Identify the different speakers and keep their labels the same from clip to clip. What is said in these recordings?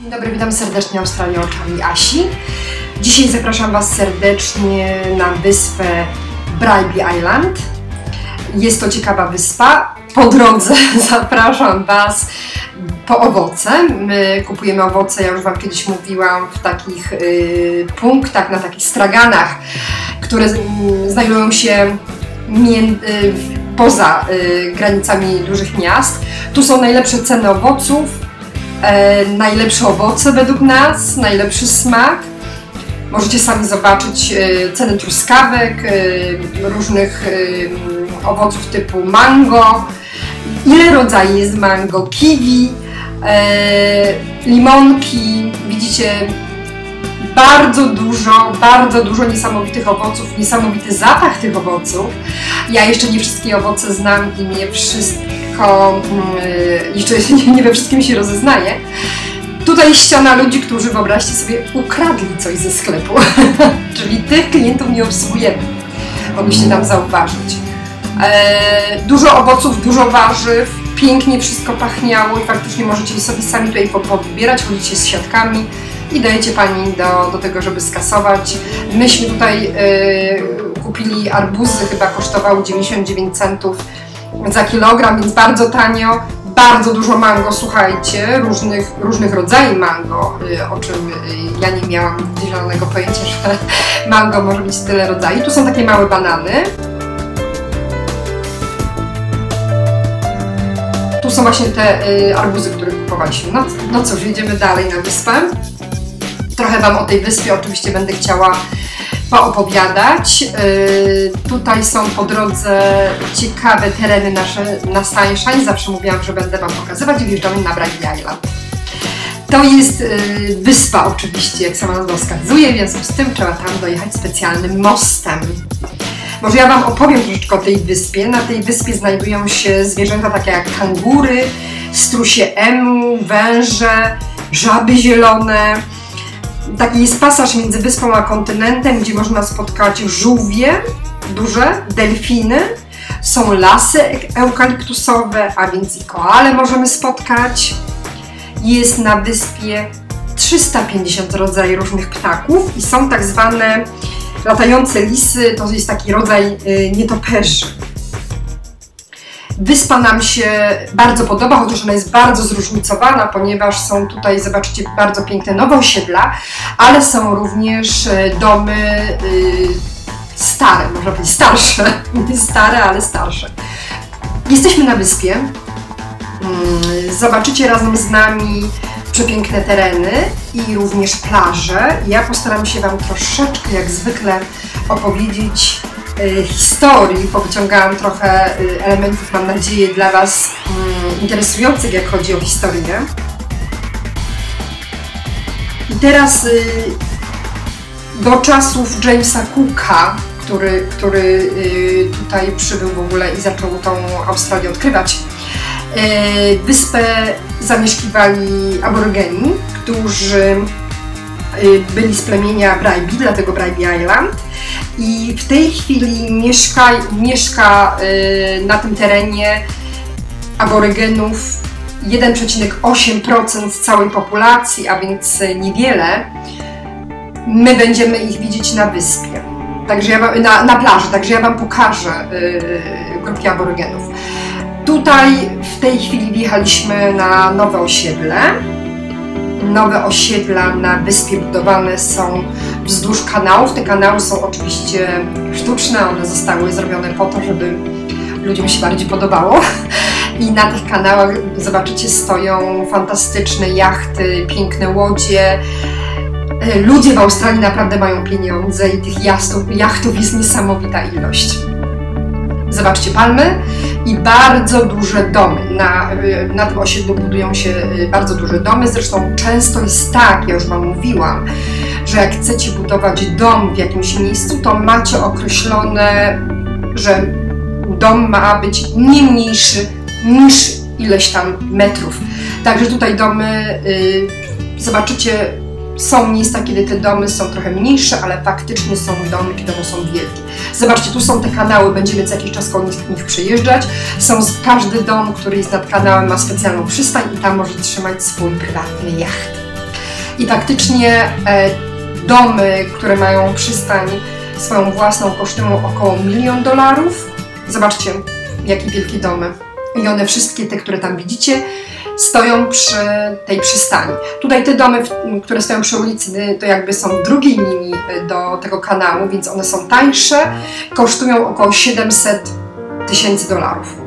Speaker 1: Dzień dobry, witam serdecznie Australię oczami Asi. Dzisiaj zapraszam Was serdecznie na wyspę Bribey Island. Jest to ciekawa wyspa. Po drodze zapraszam Was po owoce. My kupujemy owoce, ja już Wam kiedyś mówiłam, w takich y, punktach, na takich straganach, które y, znajdują się y, poza y, granicami dużych miast. Tu są najlepsze ceny owoców, e, najlepsze owoce według nas, najlepszy smak. Możecie sami zobaczyć e, ceny truskawek, e, różnych owoców typu mango, ile rodzajów jest mango, kiwi, limonki. Widzicie bardzo dużo, bardzo dużo niesamowitych owoców, niesamowity zapach tych owoców. Ja jeszcze nie wszystkie owoce znam i nie wszystko, yy, jeszcze nie, nie we wszystkim się rozeznaję. Tutaj ściana ludzi, którzy wyobraźcie sobie ukradli coś ze sklepu, czyli tych klientów nie obsługujemy. Mogliście tam zauważyć. E, dużo owoców, dużo warzyw, pięknie wszystko pachniało i faktycznie możecie sobie sami tutaj powybierać, chodzicie z siatkami i dajecie Pani do, do tego, żeby skasować. Myśmy tutaj y, kupili arbuzy, chyba kosztowały 99 centów za kilogram, więc bardzo tanio. Bardzo dużo mango, słuchajcie, różnych, różnych rodzajów mango, y, o czym y, ja nie miałam zielonego pojęcia, że mango może mieć tyle rodzajów. Tu są takie małe banany. Tu są właśnie te y, arbuzy, które kupowaliśmy. No, no cóż, jedziemy dalej na wyspę. Trochę Wam o tej wyspie oczywiście będę chciała poopowiadać. Yy, tutaj są po drodze ciekawe tereny nasze na Sunshine. Zawsze mówiłam, że będę Wam pokazywać wjeżdżamy na Island. To jest yy, wyspa oczywiście, jak sama nazwa wskazuje, w związku z tym trzeba tam dojechać specjalnym mostem. Może ja Wam opowiem troszeczkę o tej wyspie. Na tej wyspie znajdują się zwierzęta takie jak kangury, strusie emu, węże, żaby zielone, taki jest pasaż między wyspą a kontynentem, gdzie można spotkać żółwie duże, delfiny, są lasy eukaliptusowe, a więc i koale możemy spotkać. Jest na wyspie 350 rodzajów różnych ptaków i są tak zwane latające lisy, to jest taki rodzaj y, nietoperzy. Wyspa nam się bardzo podoba, chociaż ona jest bardzo zróżnicowana, ponieważ są tutaj, zobaczycie, bardzo piękne nowe osiedla, ale są również e, domy y, stare, można powiedzieć starsze, nie stare, ale starsze. Jesteśmy na wyspie. Mm, zobaczycie razem z nami przepiękne tereny i również plaże. Ja postaram się Wam troszeczkę, jak zwykle, opowiedzieć historii, powyciągałam trochę y, elementów, mam nadzieję, dla Was mm, interesujących, jak chodzi o historię. I teraz y, do czasów Jamesa Cooka, który, który tutaj przybył w ogóle i zaczął tą Australię odkrywać, wyspę zamieszkiwali aborygeni, którzy byli z plemienia Bribey, dlatego Bribey Island i w tej chwili mieszka, mieszka y, na tym terenie aborygenów 1,8% z całej populacji, a więc niewiele. My będziemy ich widzieć na wyspie, także ja, na, na plaży, także ja Wam pokażę y, grupki aborygenów. Tutaj w tej chwili wjechaliśmy na nowe osiedle nowe osiedla na wyspie budowane są wzdłuż kanałów. Te kanały są oczywiście sztuczne, one zostały zrobione po to, żeby ludziom się bardziej podobało. I na tych kanałach zobaczycie stoją fantastyczne jachty, piękne łodzie. Ludzie w Australii naprawdę mają pieniądze i tych jachtów, jachtów jest niesamowita ilość. Zobaczcie palmy i bardzo duże domy. Na, na tym osiedlu budują się y, bardzo duże domy. Zresztą często jest tak, ja już Wam mówiłam, że jak chcecie budować dom w jakimś miejscu, to macie określone, że dom ma być nie mniejszy niż ileś tam metrów. Także tutaj domy, yy, zobaczycie, są miejsca, kiedy te domy są trochę mniejsze, ale faktycznie są domy, kiedy one są wielkie. Zobaczcie, tu są te kanały, będziemy co jakiś czas koło nich, przejeżdżać. Są każdy dom, który jest nad kanałem ma specjalną przystań i tam może trzymać swój prywatny jacht. I faktycznie e, domy, które mają przystań swoją własną, kosztują około milion dolarów. Zobaczcie, jakie wielkie domy. I one wszystkie te, które tam widzicie, stoją przy tej przystani. Tutaj te domy, które stoją przy ulicy, to jakby są w drugiej linii do tego kanału, więc one są tańsze, kosztują około 700 tysięcy dolarów.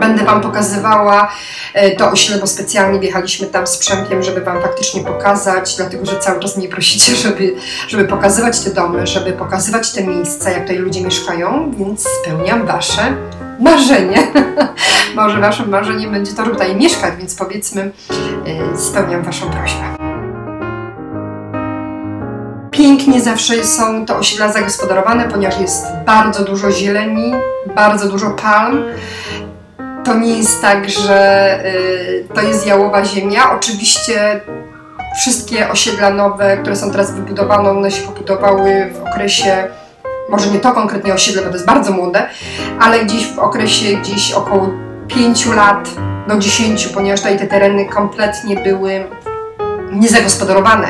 Speaker 1: Będę Wam pokazywała e, to osiedle, bo specjalnie wjechaliśmy tam z Przemkiem, żeby Wam faktycznie pokazać, dlatego że cały czas mnie prosicie, żeby, żeby pokazywać te domy, żeby pokazywać te miejsca, jak tutaj ludzie mieszkają, więc spełniam Wasze marzenie. Może Waszym marzeniem będzie to, żeby tutaj mieszkać, więc powiedzmy, e, spełniam Waszą prośbę. Pięknie zawsze są te osiedla zagospodarowane, ponieważ jest bardzo dużo zieleni, bardzo dużo palm to nie jest tak, że y, to jest jałowa ziemia. Oczywiście wszystkie osiedla nowe, które są teraz wybudowane, one się pobudowały w okresie, może nie to konkretnie osiedle, bo to jest bardzo młode, ale gdzieś w okresie gdzieś około 5 lat do 10, ponieważ tutaj te tereny kompletnie były niezagospodarowane.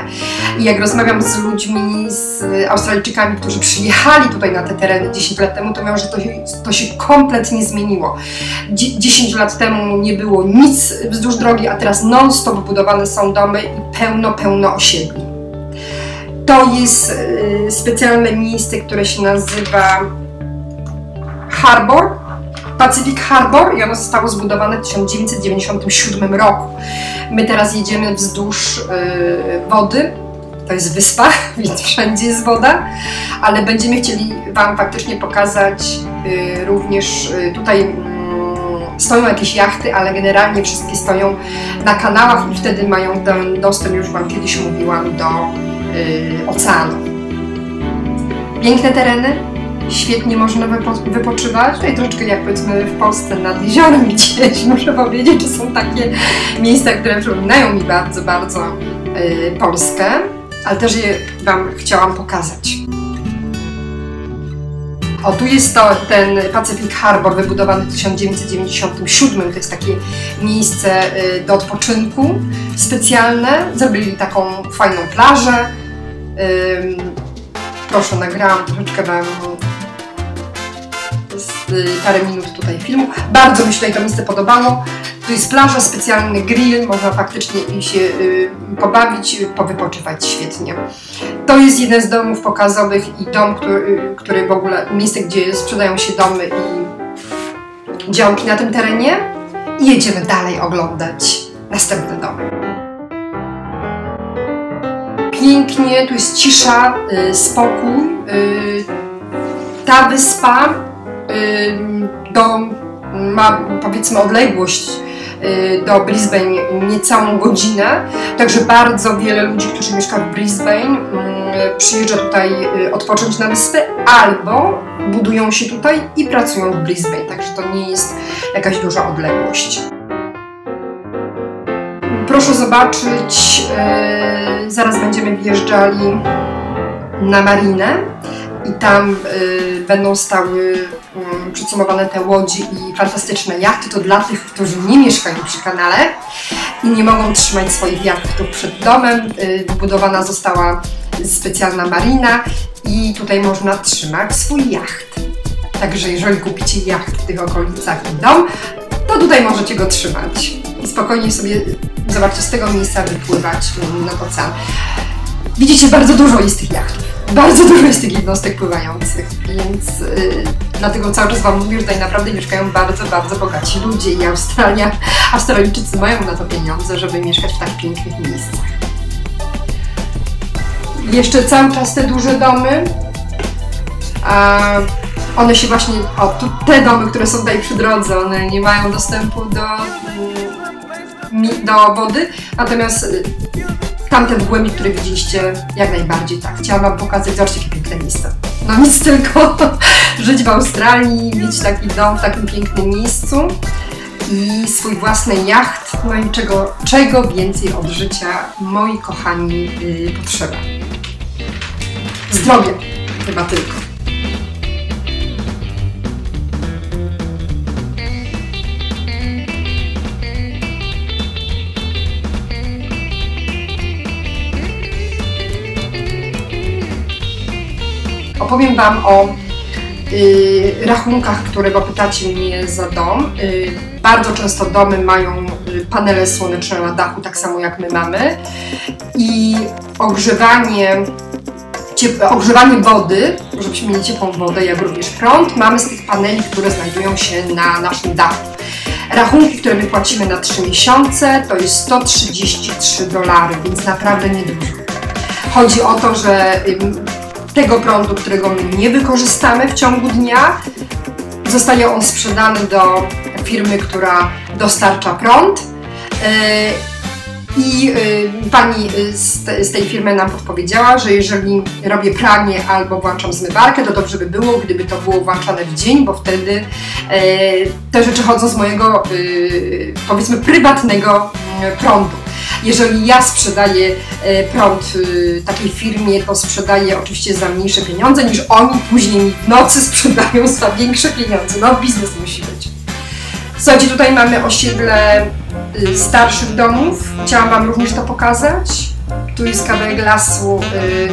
Speaker 1: I jak rozmawiam z ludźmi, z Australijczykami, którzy przyjechali tutaj na te tereny 10 lat temu, to mówią, że to, to się kompletnie zmieniło. 10 lat temu nie było nic wzdłuż drogi, a teraz non-stop budowane są domy i pełno, pełno osiedli. To jest y, specjalne miejsce, które się nazywa Harbor, Pacific Harbor i ono zostało zbudowane w 1997 roku. My teraz jedziemy wzdłuż yy, wody, to jest wyspa, więc wszędzie jest woda, ale będziemy chcieli Wam faktycznie pokazać yy, również tutaj mm, stoją jakieś jachty, ale generalnie wszystkie stoją na kanałach i wtedy mają dostęp, już Wam kiedyś mówiłam, do oceanu. Piękne tereny, świetnie można wypo wypoczywać. Tutaj troszeczkę jak powiedzmy w Polsce nad jeziorem gdzieś, muszę powiedzieć, że są takie miejsca, które przypominają mi bardzo, bardzo yy, Polskę, ale też je Wam chciałam pokazać. O, tu jest to ten Pacific Harbor wybudowany w 1997. To jest takie miejsce y, do odpoczynku specjalne. Zrobili taką fajną plażę. Proszę, nagrałam troszeczkę Wam Y, parę minut tutaj filmu. Bardzo mi się to miejsce podobało. Tu jest plaża, specjalny grill, można faktycznie się y, pobawić, powypoczywać świetnie. To jest jeden z domów pokazowych i dom, który, y, który w ogóle, miejsce, gdzie sprzedają się domy i działki na tym terenie. I jedziemy dalej oglądać następne domy. Pięknie, tu jest cisza, spokój. Ta wyspa do, ma powiedzmy odległość y, do Brisbane niecałą godzinę, także bardzo wiele ludzi, którzy mieszkają w Brisbane przyjeżdża tutaj y, odpocząć na wyspę albo budują się tutaj i pracują w Brisbane, także to nie jest jakaś duża odległość. Proszę zobaczyć, y, zaraz będziemy wjeżdżali na marinę i tam y, będą stały y, przycumowane te łodzi i fantastyczne jachty. To dla tych, którzy nie mieszkają przy kanale i nie mogą trzymać swoich jachtów przed domem. Y, wybudowana została specjalna marina i tutaj można trzymać swój jacht. Także jeżeli kupicie jacht w tych okolicach i dom, to tutaj możecie go trzymać i spokojnie sobie, zobaczcie, z tego miejsca wypływać nad ocean. Widzicie, bardzo dużo jest tych jachtów. Bardzo dużo jest tych jednostek pływających, więc yy, dlatego cały czas Wam mówię, że tutaj naprawdę mieszkają bardzo, bardzo bogaci ludzie i Australia, Australijczycy mają na to pieniądze, żeby mieszkać w tak pięknych miejscach. Jeszcze cały czas te duże domy, a one się właśnie, o, tu, te domy, które są tutaj przy drodze, one nie mają dostępu do, mm, do wody, natomiast y, tamten głębi, który widzieliście, jak najbardziej tak. Chciałam Wam pokazać, zobaczcie jakie piękne miejsce. No nic tylko żyć w Australii, mieć taki dom w takim pięknym miejscu i swój własny jacht, no i czego, czego więcej od życia moi kochani yy, potrzeba. Zdrowie chyba tylko. Opowiem Wam o y, rachunkach, które bo pytacie mnie za dom. Y, bardzo często domy mają y, panele słoneczne na dachu, tak samo jak my mamy. I ogrzewanie ogrzewanie wody, żebyśmy mieli ciepłą wodę, jak również prąd, mamy z tych paneli, które znajdują się na naszym dachu. Rachunki, które my płacimy na 3 miesiące, to jest 133 dolary, więc naprawdę niedużo. Chodzi o to, że tego prądu, którego my nie wykorzystamy w ciągu dnia, zostaje on sprzedany do firmy, która dostarcza prąd. I y, pani y, z, te, z, tej firmy nam podpowiedziała, że jeżeli robię pranie albo włączam zmywarkę, to dobrze by było, gdyby to było włączane w dzień, bo wtedy y, te rzeczy chodzą z mojego y, powiedzmy prywatnego y, prądu. Jeżeli ja sprzedaję y, prąd takiej firmie, to sprzedaję oczywiście za mniejsze pieniądze niż oni później w nocy sprzedają za większe pieniądze. No biznes musi być. Słuchajcie, tutaj mamy osiedle starszych domów. Chciałam Wam również to pokazać. Tu jest kawałek lasu y,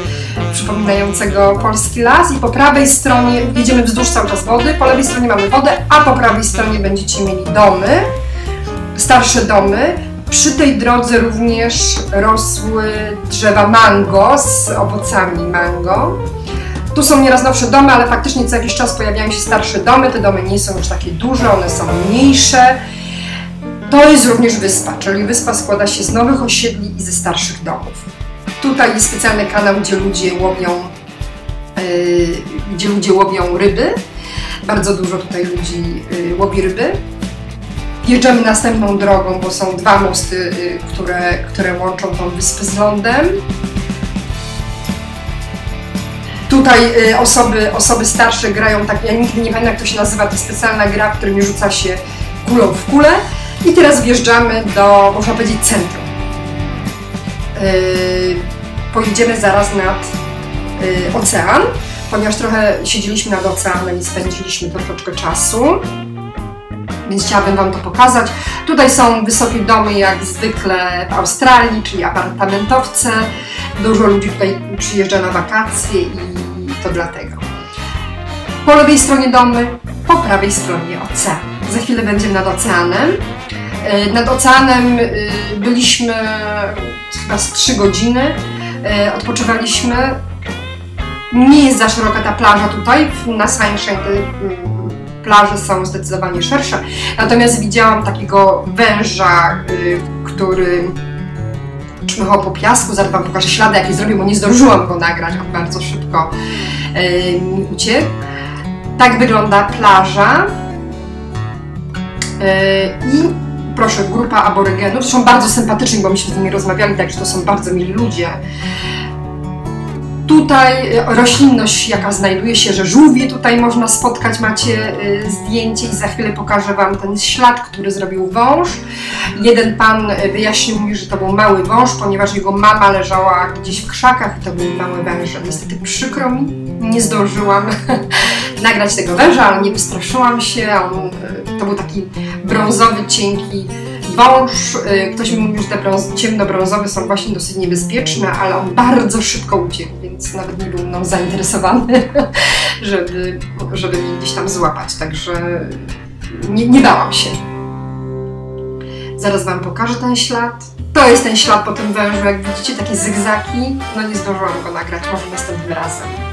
Speaker 1: przypominającego polski las i po prawej stronie jedziemy wzdłuż cały czas wody, po lewej stronie mamy wodę, a po prawej stronie będziecie mieli domy, starsze domy. Przy tej drodze również rosły drzewa mango z owocami mango. Tu są nieraz nowsze domy, ale faktycznie co jakiś czas pojawiają się starsze domy. Te domy nie są już takie duże, one są mniejsze. To jest również wyspa, czyli wyspa składa się z nowych osiedli i ze starszych domów. Tutaj jest specjalny kanał, gdzie ludzie łowią, yy, gdzie ludzie łowią ryby. Bardzo dużo tutaj ludzi yy, łowi ryby. Jedziemy następną drogą, bo są dwa mosty, yy, które, które łączą tą wyspę z lądem. Tutaj y, osoby, osoby starsze grają tak, ja nigdy nie pamiętam jak to się nazywa, to specjalna gra, w której rzuca się kulą w kulę. I teraz wjeżdżamy do, można powiedzieć, centrum. Yy, pojedziemy zaraz nad yy, ocean, ponieważ trochę siedzieliśmy nad oceanem i spędziliśmy troszeczkę czasu. Więc chciałabym Wam to pokazać. Tutaj są wysokie domy, jak zwykle w Australii, czyli apartamentowce. Dużo ludzi tutaj przyjeżdża na wakacje i to dlatego. Po lewej stronie domy, po prawej stronie ocean. Za chwilę będziemy nad oceanem. E, nad oceanem e, byliśmy chyba z 3 godziny. E, odpoczywaliśmy. Nie jest za szeroka ta plaża tutaj. Na Sunshine te mm, plaże są zdecydowanie szersze. Natomiast widziałam takiego węża, który czmychał po piasku, zaraz Wam pokażę ślady, jakie zrobił, bo nie zdążyłam go nagrać, on bardzo szybko mi uciekł. Tak wygląda plaża. I proszę, grupa aborygenów, są bardzo sympatyczni, bo myśmy z nimi rozmawiali, także to są bardzo mili ludzie. Tutaj e, roślinność, jaka znajduje się, że żółwie tutaj można spotkać, macie e, zdjęcie i za chwilę pokażę Wam ten ślad, który zrobił wąż. Jeden pan e, wyjaśnił mi, że to był mały wąż, ponieważ jego mama leżała gdzieś w krzakach i to był mały węże. Niestety przykro mi, nie zdążyłam nagrać tego węża, ale nie wystraszyłam się. On, to był taki brązowy, cienki wąż. Ktoś mi mówił, że te brąz, ciemnobrązowe są właśnie dosyć niebezpieczne, ale on bardzo szybko uciekł więc nawet nie był mną zainteresowany, żeby, żeby mnie gdzieś tam złapać, także nie, nie bałam się. Zaraz Wam pokażę ten ślad. To jest ten ślad po tym wężu, jak widzicie, takie zygzaki. No nie zdążyłam go nagrać, może następnym razem.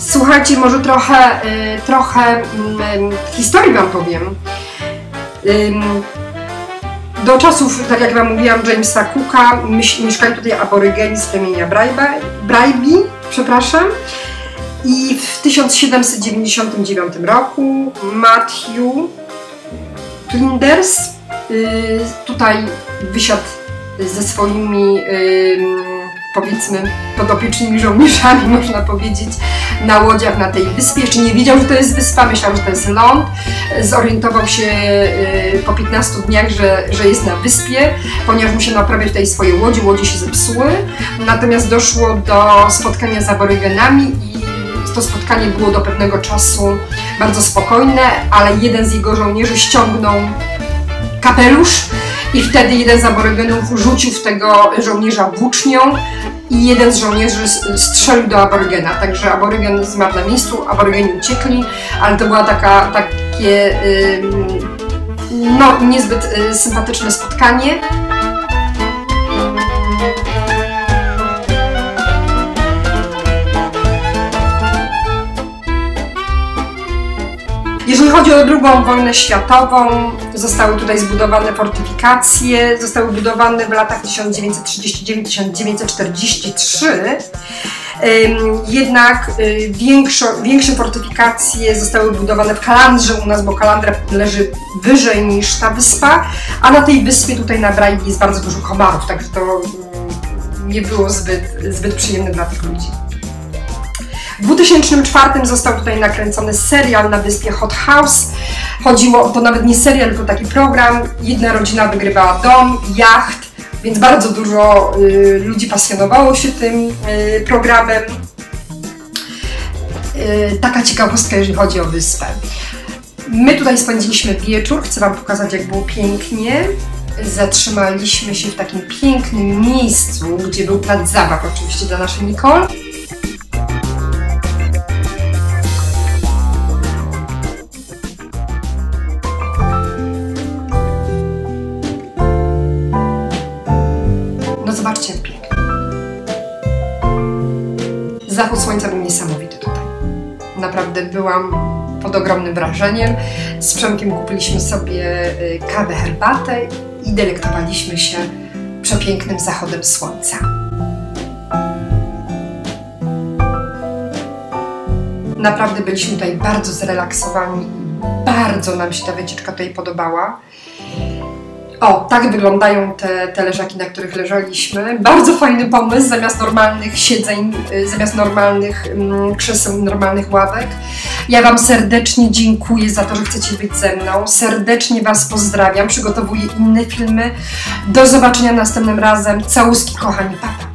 Speaker 1: Słuchajcie, może trochę, y, trochę y, historii Wam powiem. Do czasów, tak jak Wam mówiłam, Jamesa Cooka mieszkali tutaj aborygeni z plemienia Braibi, przepraszam. I w 1799 roku Matthew Flinders y, tutaj wysiadł ze swoimi powiedzmy podopiecznymi żołnierzami, można powiedzieć, na łodziach na tej wyspie. Jeszcze nie wiedział, że to jest wyspa, myślał, że to jest ląd. Zorientował się y, po 15 dniach, że, że jest na wyspie, ponieważ musiał naprawiać tutaj swoje łodzie, łodzie się zepsuły. Natomiast doszło do spotkania z aborygenami i to spotkanie było do pewnego czasu bardzo spokojne, ale jeden z jego żołnierzy ściągnął kapelusz i wtedy jeden z aborygenów rzucił w tego żołnierza włócznią i jeden z żołnierzy strzelił do aborygena, także aborygen zmarł na miejscu, aborygeni uciekli, ale to była taka, takie no, niezbyt y, sympatyczne spotkanie. Jeżeli chodzi o II wojnę światową, zostały tutaj zbudowane fortyfikacje, zostały budowane w latach 1939-1943. Jednak y, większo, większe fortyfikacje zostały budowane w Kalandrze u nas, bo Kalandra leży wyżej niż ta wyspa, a na tej wyspie tutaj na Brajgi jest bardzo dużo komarów, także to mm, nie było zbyt, zbyt przyjemne dla tych ludzi. W 2004 został tutaj nakręcony serial na wyspie Hot House. Chodziło, to nawet nie serial, tylko taki program. Jedna rodzina wygrywała dom, jacht, więc bardzo dużo y, ludzi pasjonowało się tym y, programem. Y, taka ciekawostka, jeżeli chodzi o wyspę. My tutaj spędziliśmy wieczór, chcę Wam pokazać, jak było pięknie. Zatrzymaliśmy się w takim pięknym miejscu, gdzie był plac zabaw, oczywiście dla naszej Nicole. Zachód słońca był niesamowity tutaj. Naprawdę byłam pod ogromnym wrażeniem. Z Przemkiem kupiliśmy sobie y, kawę, herbatę i delektowaliśmy się przepięknym zachodem słońca. Naprawdę byliśmy tutaj bardzo zrelaksowani. Bardzo nam się ta wycieczka tutaj podobała. O, tak wyglądają te, te leżaki, na których leżeliśmy. Bardzo fajny pomysł, zamiast normalnych siedzeń, y, zamiast normalnych mm, krzeseł, normalnych ławek. Ja Wam serdecznie dziękuję za to, że chcecie być ze mną. Serdecznie Was pozdrawiam, przygotowuję inne filmy. Do zobaczenia następnym razem. Całuski, kochani, papa.